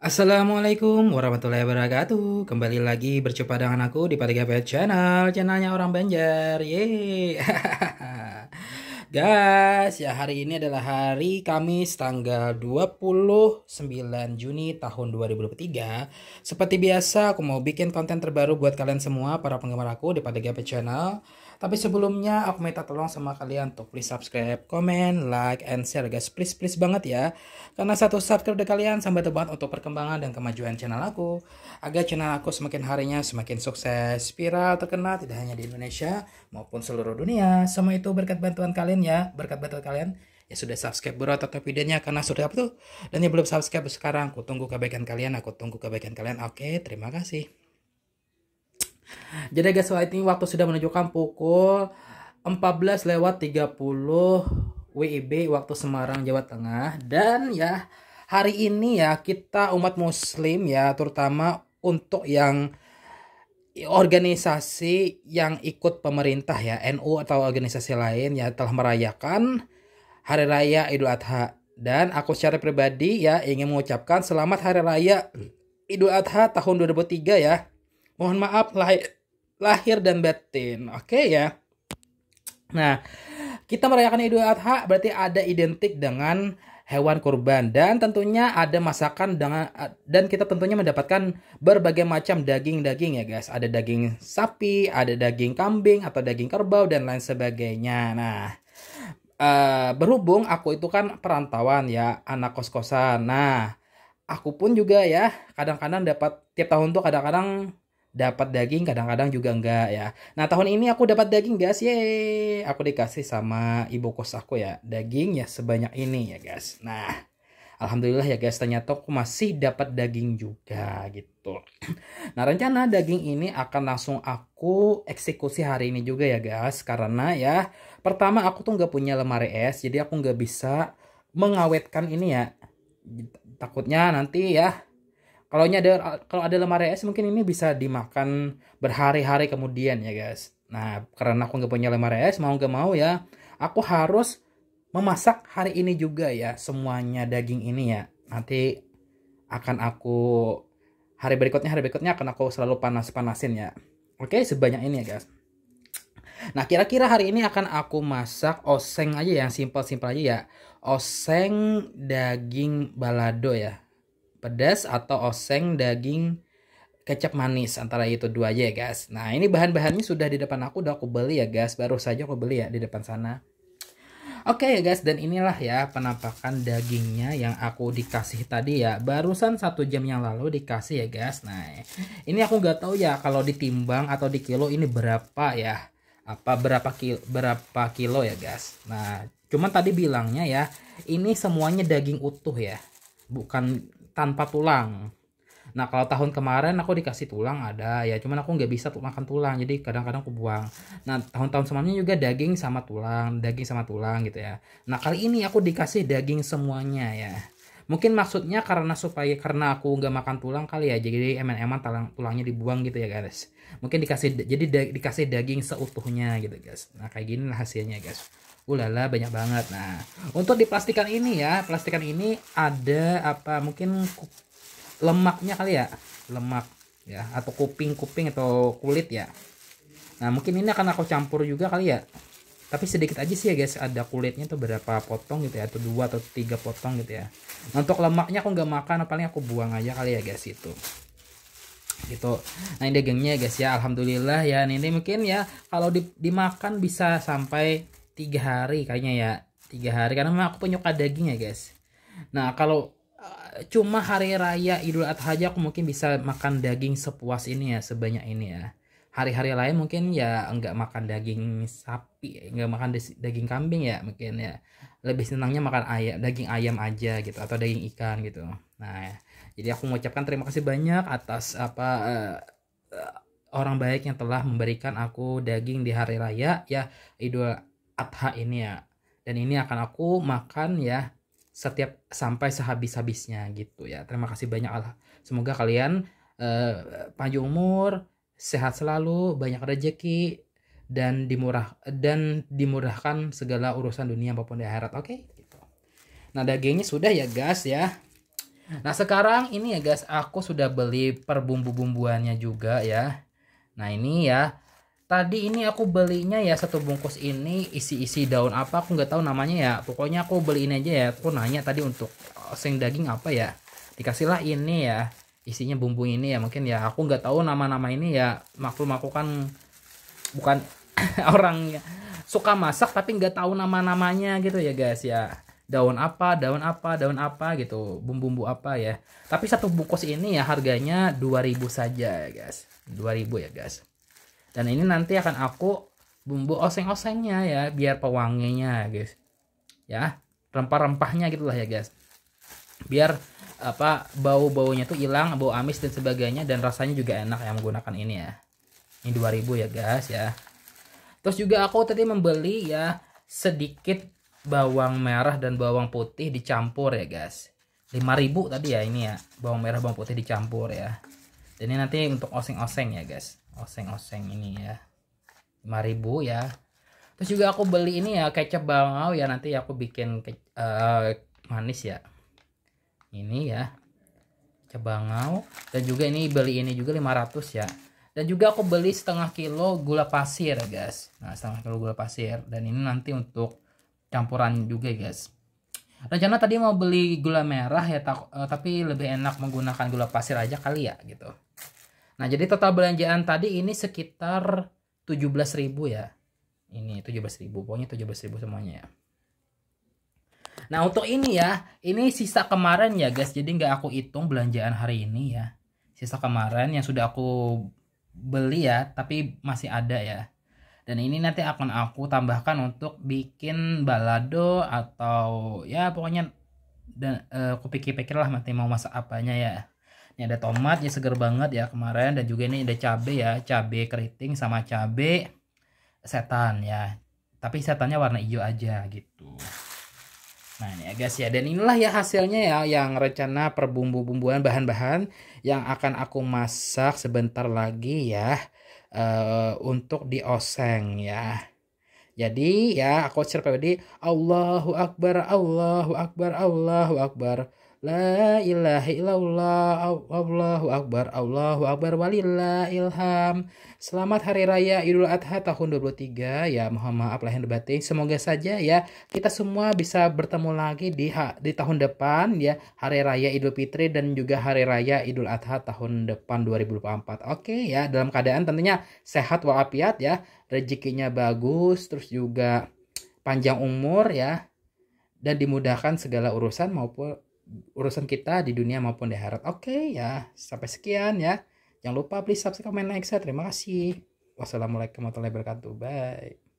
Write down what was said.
Assalamualaikum warahmatullahi wabarakatuh. Kembali lagi berjumpa dengan aku di Patiga Pet Channel Channelnya orang Banjar. Yeay. Guys, ya hari ini adalah hari Kamis tanggal 29 Juni tahun 2023 Seperti biasa aku mau bikin konten terbaru buat kalian semua para penggemar aku di Patiga Pet Channel tapi sebelumnya aku minta tolong sama kalian untuk please subscribe, comment, like, and share guys. Please please banget ya. Karena satu subscribe dari kalian sampai banget untuk perkembangan dan kemajuan channel aku. Agar channel aku semakin harinya semakin sukses, viral, terkenal tidak hanya di Indonesia maupun seluruh dunia. Semua itu berkat bantuan kalian ya, berkat bantuan kalian ya sudah subscribe bro atau videonya karena sudah apa tuh dan yang belum subscribe sekarang aku tunggu kebaikan kalian aku tunggu kebaikan kalian oke terima kasih jadi guys ini waktu sudah menunjukkan pukul 14 lewat 30 WIB waktu Semarang Jawa Tengah. Dan ya hari ini ya kita umat muslim ya terutama untuk yang organisasi yang ikut pemerintah ya NU atau organisasi lain ya telah merayakan hari raya Idul Adha. Dan aku secara pribadi ya ingin mengucapkan selamat hari raya Idul Adha tahun 2003 ya mohon maaf lahir, lahir dan batin. Oke okay, ya. Nah, kita merayakan Idul Adha berarti ada identik dengan hewan kurban dan tentunya ada masakan dengan dan kita tentunya mendapatkan berbagai macam daging-daging ya guys. Ada daging sapi, ada daging kambing atau daging kerbau dan lain sebagainya. Nah, uh, berhubung aku itu kan perantauan ya, anak kos-kosan. Nah, aku pun juga ya kadang-kadang dapat tiap tahun tuh kadang-kadang dapat daging kadang-kadang juga enggak ya. Nah tahun ini aku dapat daging guys, ye, aku dikasih sama ibu kos aku ya daging ya sebanyak ini ya guys. Nah alhamdulillah ya guys ternyata aku masih dapat daging juga gitu. Nah rencana daging ini akan langsung aku eksekusi hari ini juga ya guys karena ya pertama aku tuh nggak punya lemari es jadi aku nggak bisa mengawetkan ini ya takutnya nanti ya kalau ada kalau ada lemari es mungkin ini bisa dimakan berhari-hari kemudian ya guys. Nah karena aku nggak punya lemari es mau nggak mau ya aku harus memasak hari ini juga ya semuanya daging ini ya. Nanti akan aku hari berikutnya hari berikutnya akan aku selalu panas-panasin ya. Oke sebanyak ini ya guys. Nah kira-kira hari ini akan aku masak oseng aja yang simpel-simpel aja ya. Oseng daging balado ya pedas atau oseng daging kecap manis antara itu dua aja ya guys nah ini bahan-bahannya sudah di depan aku udah aku beli ya guys baru saja aku beli ya di depan sana. Oke okay, ya guys dan inilah ya penampakan dagingnya yang aku dikasih tadi ya. Barusan satu jam yang lalu dikasih ya guys Nah ini aku nggak tahu ya kalau ditimbang atau di kilo ini berapa ya. Apa berapa kilo berapa kilo ya guys Nah cuman tadi bilangnya ya ini semuanya daging utuh ya. Bukan tanpa tulang. Nah kalau tahun kemarin aku dikasih tulang ada ya cuman aku nggak bisa tuh makan tulang jadi kadang-kadang aku buang. Nah tahun-tahun sebelumnya juga daging sama tulang, daging sama tulang gitu ya. Nah kali ini aku dikasih daging semuanya ya. Mungkin maksudnya karena supaya karena aku nggak makan tulang kali ya jadi eman-eman tulang tulangnya dibuang gitu ya guys. Mungkin dikasih jadi da, dikasih daging seutuhnya gitu guys. Nah kayak gini hasilnya guys. Ulala banyak banget. Nah, untuk di plastikan ini ya, plastikan ini ada apa mungkin lemaknya kali ya, lemak ya atau kuping-kuping atau kulit ya. Nah, mungkin ini akan aku campur juga kali ya. Tapi sedikit aja sih ya guys, ada kulitnya tuh berapa potong gitu ya, atau dua atau tiga potong gitu ya. Nah, untuk lemaknya aku nggak makan, paling aku buang aja kali ya guys itu gitu nah ini dagingnya guys ya alhamdulillah ya ini mungkin ya kalau di, dimakan bisa sampai tiga hari kayaknya ya. Tiga hari karena memang aku penyuka daging ya guys. Nah kalau uh, cuma hari raya idul adha aja aku mungkin bisa makan daging sepuas ini ya sebanyak ini ya. Hari-hari lain mungkin ya enggak makan daging sapi enggak makan daging kambing ya mungkin ya. Lebih senangnya makan ayam daging ayam aja gitu atau daging ikan gitu. Nah ya. jadi aku mengucapkan terima kasih banyak atas apa uh, uh, orang baik yang telah memberikan aku daging di hari raya ya idul adha ini ya dan ini akan aku makan ya setiap sampai sehabis-habisnya gitu ya terima kasih banyak Allah semoga kalian uh, panjang umur sehat selalu banyak rezeki dan dimurah dan dimurahkan segala urusan dunia maupun di akhirat oke okay? gitu. nah dagingnya sudah ya guys ya Nah sekarang ini ya guys, aku sudah beli per bumbu-bumbuannya juga ya. Nah ini ya, tadi ini aku belinya ya satu bungkus ini isi-isi daun apa aku nggak tahu namanya ya. Pokoknya aku beli ini aja ya. Aku nanya tadi untuk oseng daging apa ya. Dikasihlah ini ya, isinya bumbu ini ya. Mungkin ya aku nggak tahu nama-nama ini ya. Maklum aku kan bukan orang suka masak tapi nggak tahu nama-namanya gitu ya guys ya daun apa, daun apa, daun apa gitu, bumbu-bumbu apa ya. Tapi satu bungkus ini ya harganya 2000 saja ya guys. 2000 ya guys. Dan ini nanti akan aku bumbu oseng-osengnya ya biar pewanginya guys. Ya, rempah-rempahnya gitulah ya guys. Biar apa bau-baunya tuh hilang, bau amis dan sebagainya dan rasanya juga enak yang menggunakan ini ya. Ini 2000 ya guys ya. Terus juga aku tadi membeli ya sedikit bawang merah dan bawang putih dicampur ya guys 5000 tadi ya ini ya bawang merah bawang putih dicampur ya ini nanti untuk oseng-oseng ya guys. Oseng-oseng ini ya. 5000 ya. Terus juga aku beli ini ya kecap bawang ya. Nanti aku bikin ke, uh, manis ya. Ini ya. Cebangau dan juga ini beli ini juga 500 ya. Dan juga aku beli setengah kilo gula pasir guys. Nah setengah kilo gula pasir. Dan ini nanti untuk campuran juga guys rencana tadi mau beli gula merah ya tak, uh, tapi lebih enak menggunakan gula pasir aja kali ya gitu. Nah jadi total belanjaan tadi ini sekitar 17.000 ya. Ini 17.000 pokoknya 17.000 semuanya ya. Nah untuk ini ya, ini sisa kemarin ya guys, jadi nggak aku hitung belanjaan hari ini ya. Sisa kemarin yang sudah aku beli ya, tapi masih ada ya dan ini nanti akan aku tambahkan untuk bikin balado atau ya pokoknya dan uh, aku pikir-pikir lah nanti mau masak apanya ya. Ini ada tomat ya seger banget ya kemarin. Dan juga ini ada cabe ya cabe keriting sama cabe setan ya. Tapi setannya warna hijau aja gitu. Nah ini ya guys ya. Dan inilah ya hasilnya ya yang rencana perbumbu-bumbuan bahan-bahan yang akan aku masak sebentar lagi ya uh, untuk dioseng ya. Jadi ya aku share pribadi Allahu Akbar Allahu Akbar Allahu Akbar La ilaha illallah Allahu Akbar Allahu Akbar walillah ilham Selamat Hari Raya Idul Adha tahun 23 ya mohon maaf lahir batin. Semoga saja ya kita semua bisa bertemu lagi di di tahun depan ya Hari Raya Idul Fitri dan juga Hari Raya Idul Adha tahun depan 2024 oke ya dalam keadaan tentunya sehat walafiat ya rezekinya bagus terus juga panjang umur ya dan dimudahkan segala urusan maupun urusan kita di dunia maupun di akhirat. Oke okay, ya, sampai sekian ya. Jangan lupa please subscribe, comment, like, share. Terima kasih. Wassalamualaikum warahmatullahi wabarakatuh. Bye.